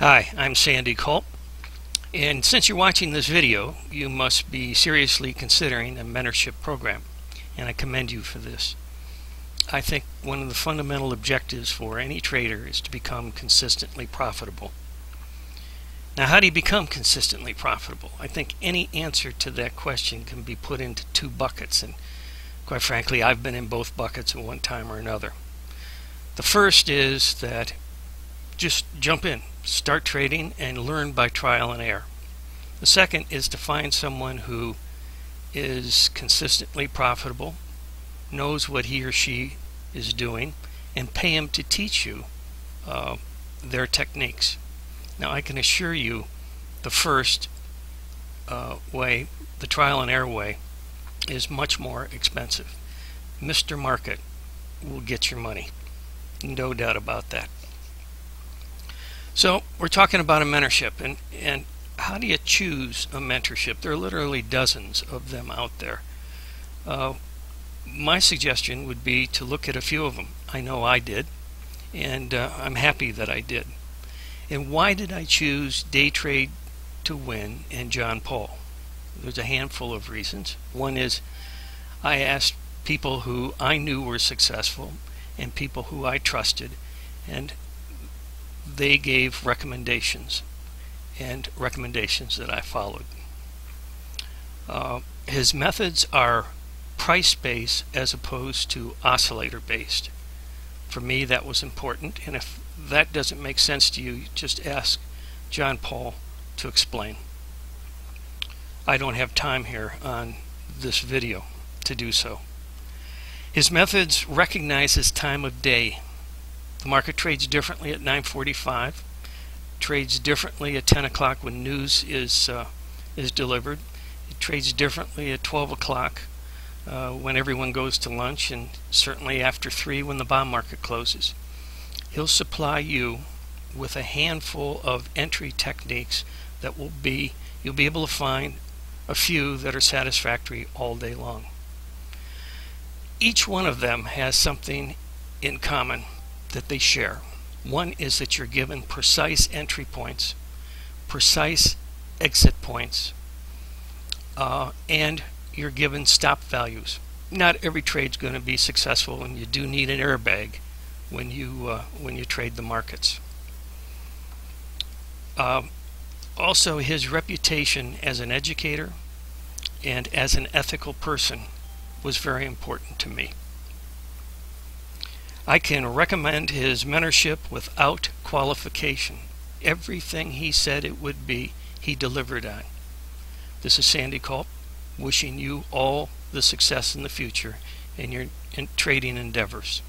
Hi, I'm Sandy Culp, and since you're watching this video, you must be seriously considering a mentorship program, and I commend you for this. I think one of the fundamental objectives for any trader is to become consistently profitable. Now, how do you become consistently profitable? I think any answer to that question can be put into two buckets, and quite frankly, I've been in both buckets at one time or another. The first is that just jump in, start trading, and learn by trial and error. The second is to find someone who is consistently profitable, knows what he or she is doing, and pay him to teach you uh, their techniques. Now, I can assure you the first uh, way, the trial and error way, is much more expensive. Mr. Market will get your money. No doubt about that. So, we're talking about a mentorship, and, and how do you choose a mentorship? There are literally dozens of them out there. Uh, my suggestion would be to look at a few of them. I know I did, and uh, I'm happy that I did. And why did I choose Day Trade to Win and John Paul? There's a handful of reasons. One is I asked people who I knew were successful and people who I trusted, and they gave recommendations and recommendations that I followed. Uh, his methods are price based as opposed to oscillator based. For me, that was important, and if that doesn't make sense to you, just ask John Paul to explain. I don't have time here on this video to do so. His methods recognize his time of day. The market trades differently at 9:45, trades differently at 10 o'clock when news is uh, is delivered. It trades differently at 12 o'clock uh, when everyone goes to lunch, and certainly after three when the bond market closes. He'll supply you with a handful of entry techniques that will be, you'll be able to find a few that are satisfactory all day long. Each one of them has something in common that they share. One is that you're given precise entry points, precise exit points, uh, and you're given stop values. Not every trade's going to be successful, and you do need an airbag when you uh, when you trade the markets. Uh, also, his reputation as an educator and as an ethical person was very important to me. I can recommend his mentorship without qualification. Everything he said it would be, he delivered on. This is Sandy Culp, wishing you all the success in the future in your in trading endeavors.